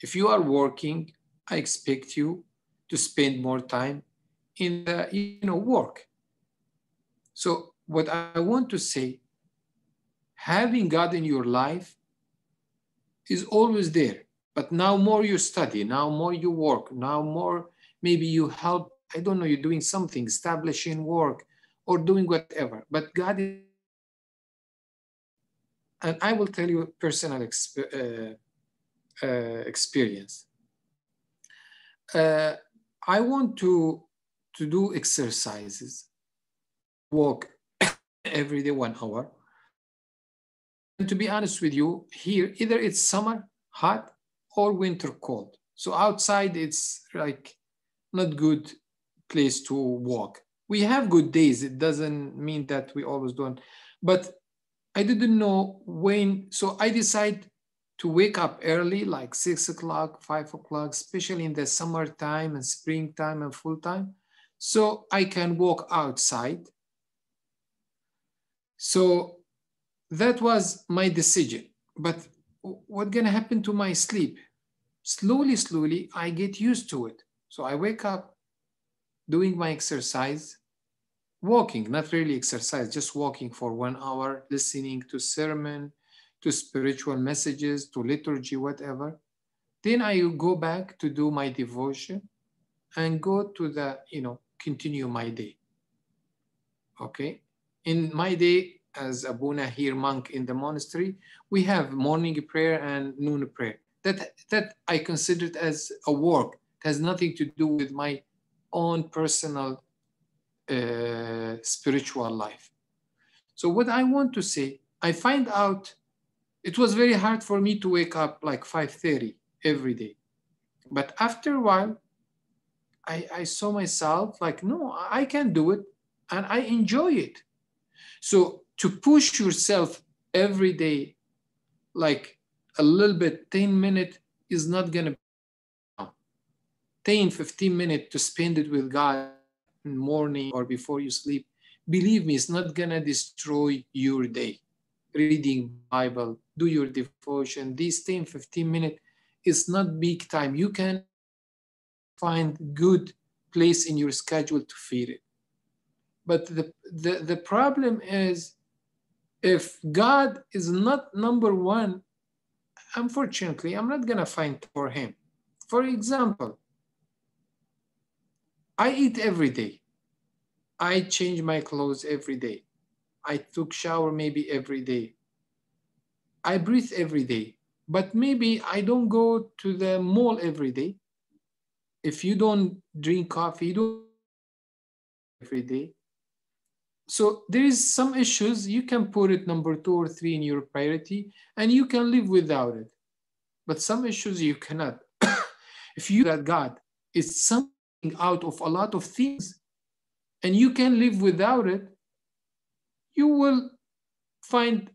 If you are working, I expect you to spend more time in the you know work. So what I want to say, having God in your life is always there. But now more you study, now more you work, now more maybe you help, I don't know, you're doing something, establishing work or doing whatever. But God is, and I will tell you personal exp- uh, uh, experience. Uh, I want to, to do exercises, walk every day one hour. And to be honest with you, here, either it's summer, hot, or winter, cold. So outside, it's like not good place to walk. We have good days. It doesn't mean that we always don't. But I didn't know when, so I decided to wake up early, like six o'clock, five o'clock, especially in the summertime and springtime and full time, so I can walk outside. So that was my decision. But what's gonna happen to my sleep? Slowly, slowly, I get used to it. So I wake up doing my exercise, walking, not really exercise, just walking for one hour, listening to sermon, to spiritual messages, to liturgy, whatever. Then I go back to do my devotion and go to the, you know, continue my day. Okay. In my day, as Abuna here monk in the monastery, we have morning prayer and noon prayer. That, that I consider it as a work. It has nothing to do with my own personal uh, spiritual life. So what I want to say, I find out it was very hard for me to wake up like 5.30 every day. But after a while, I, I saw myself like, no, I can do it and I enjoy it. So to push yourself every day, like a little bit, 10 minutes is not going to 10, 15 minutes to spend it with God in morning or before you sleep, believe me, it's not going to destroy your day. Reading Bible, do your devotion, these 10, 15 minutes is not big time. You can find good place in your schedule to feed it. But the, the, the problem is if God is not number one, unfortunately, I'm not to find for him. For example, I eat every day. I change my clothes every day. I took shower maybe every day. I breathe every day. But maybe I don't go to the mall every day. If you don't drink coffee, you don't every day. So there is some issues you can put it number two or three in your priority and you can live without it. But some issues you cannot. if you that God is something out of a lot of things and you can live without it, you will find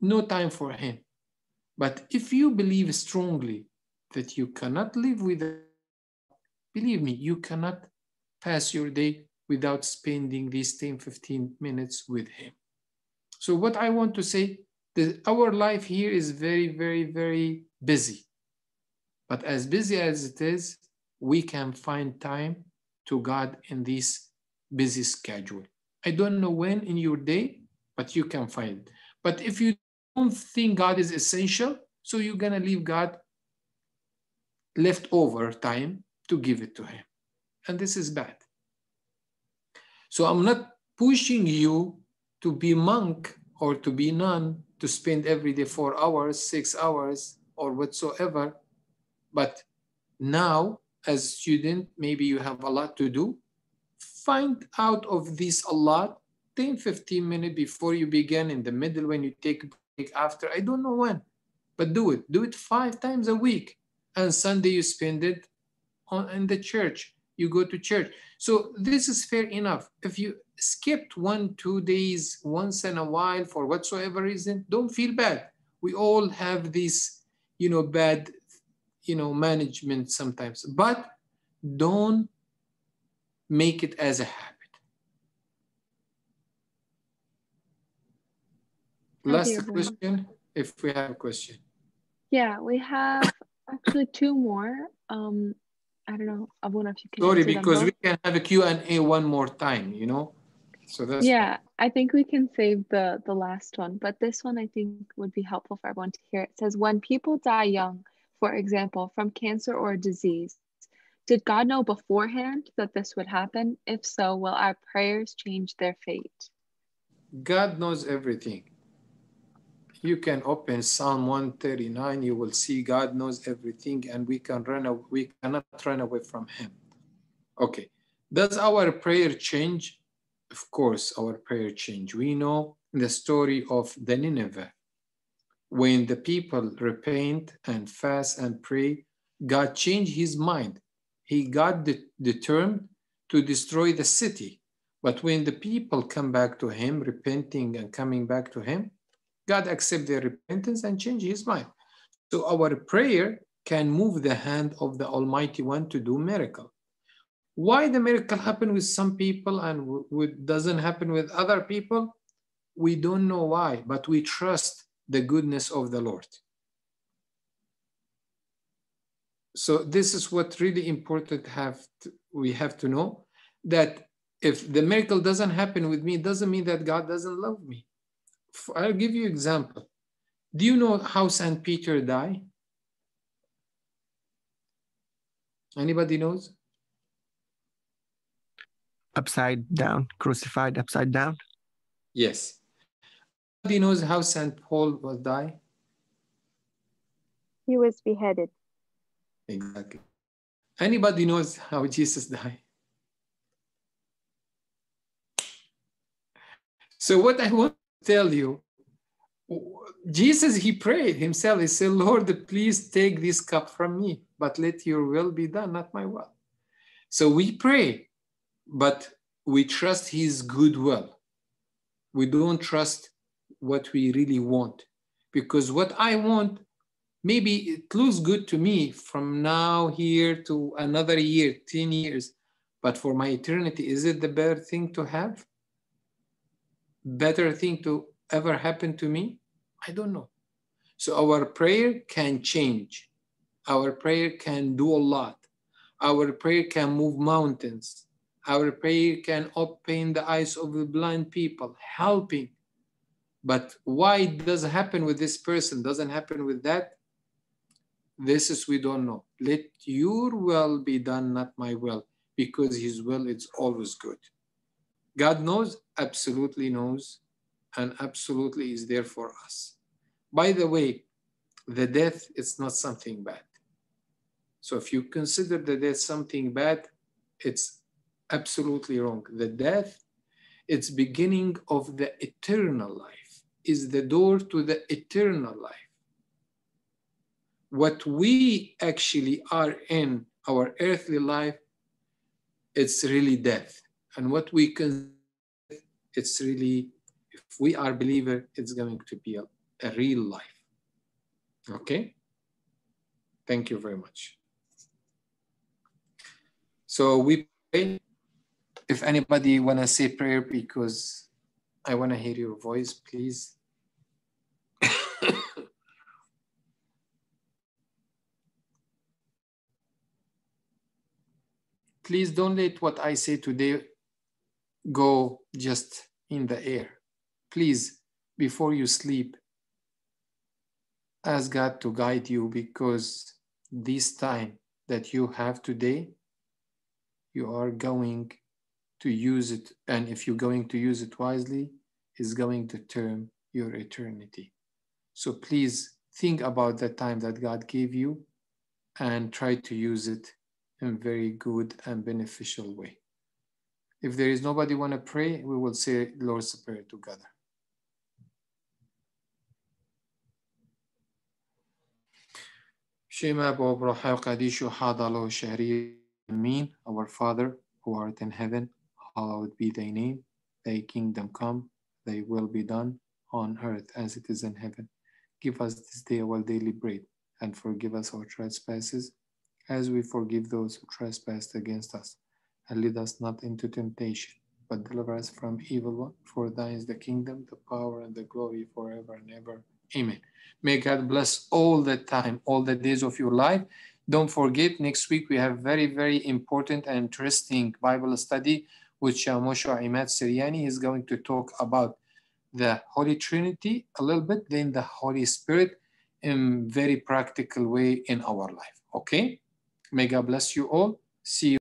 no time for him. But if you believe strongly that you cannot live without, believe me, you cannot pass your day without spending these 10, 15 minutes with him. So what I want to say, our life here is very, very, very busy. But as busy as it is, we can find time to God in this busy schedule. I don't know when in your day, but you can find. But if you don't think God is essential, so you're going to leave God leftover time to give it to Him. And this is bad. So I'm not pushing you to be monk or to be nun to spend every day four hours, six hours, or whatsoever. But now, as student, maybe you have a lot to do. Find out of this a lot, 10, 15 minutes before you begin, in the middle when you take a break after. I don't know when, but do it. Do it five times a week. And Sunday you spend it on in the church. You go to church. So this is fair enough. If you skipped one, two days once in a while for whatsoever reason, don't feel bad. We all have this, you know, bad, you know, management sometimes, but don't make it as a habit. Last question, if we have a question. Yeah, we have actually two more. Um, I don't know, Abuna, if you can Sorry, because we can have a Q&A one more time, you know? So that's Yeah, I think we can save the the last one, but this one I think would be helpful for everyone to hear. It says when people die young, for example, from cancer or disease, did God know beforehand that this would happen? If so, will our prayers change their fate? God knows everything. You can open Psalm 139, you will see God knows everything and we can run away, we cannot run away from him. Okay. Does our prayer change? Of course, our prayer change. We know the story of the Nineveh. When the people repent and fast and pray, God changed his mind. He got determined to destroy the city. But when the people come back to him, repenting and coming back to him, God accept their repentance and change his mind. So our prayer can move the hand of the Almighty One to do miracle. Why the miracle happen with some people and doesn't happen with other people? We don't know why, but we trust the goodness of the Lord. So this is what really important have to, we have to know that if the miracle doesn't happen with me, it doesn't mean that God doesn't love me. F- I'll give you example. Do you know how Saint Peter died? Anybody knows? upside down, crucified upside down. Yes. Anybody knows how Saint Paul was die? He was beheaded. Exactly. Anybody knows how Jesus died? So what I want to tell you, Jesus, he prayed himself. He said, Lord, please take this cup from me, but let your will be done, not my will. So we pray, but we trust his good will. We don't trust what we really want. Because what I want, maybe it looks good to me from now here to another year, 10 years, but for my eternity, is it the better thing to have? Better thing to ever happen to me? I don't know. So our prayer can change. Our prayer can do a lot. Our prayer can move mountains. Our prayer can open the eyes of the blind people, helping. But why it doesn't happen with this person, doesn't happen with that? This is we don't know. Let your will be done, not my will, because his will is always good. God knows, absolutely knows, and absolutely is there for us. By the way, the death is not something bad. So if you consider the death something bad, it's absolutely wrong. The death, it's beginning of the eternal life, is the door to the eternal life. What we actually are in our earthly life, it's really death. And what we can, it's really, if we are believer, it's going to be a, a real life. Okay? Thank you very much. So we pray. If anybody wanna say prayer because I wanna hear your voice, please. please don't let what I say today go just in the air. Please, before you sleep, ask God to guide you because this time that you have today, you are going to use it. And if you're going to use it wisely, is going to term your eternity. So please think about the time that God gave you and try to use it in very good and beneficial way. If there is nobody want to pray, we will say Lord's Prayer together. Shema Bobraha Qadishu Hadalo Shahri our Father who art in heaven, hallowed be thy name. thy kingdom come, thy will be done on earth as it is in heaven. Give us this day our daily bread, and forgive us our trespasses, as we forgive those who trespass against us. And lead us not into temptation, but deliver us from evil one. For thine is the kingdom, the power, and the glory forever and ever. Amen. May God bless all the time, all the days of your life. Don't forget, next week we have very, very important and interesting Bible study with Moshe Imad Siriani. He's going to talk about the Holy Trinity a little bit, then the Holy Spirit in very practical way in our life. Okay? May God bless you all. See you.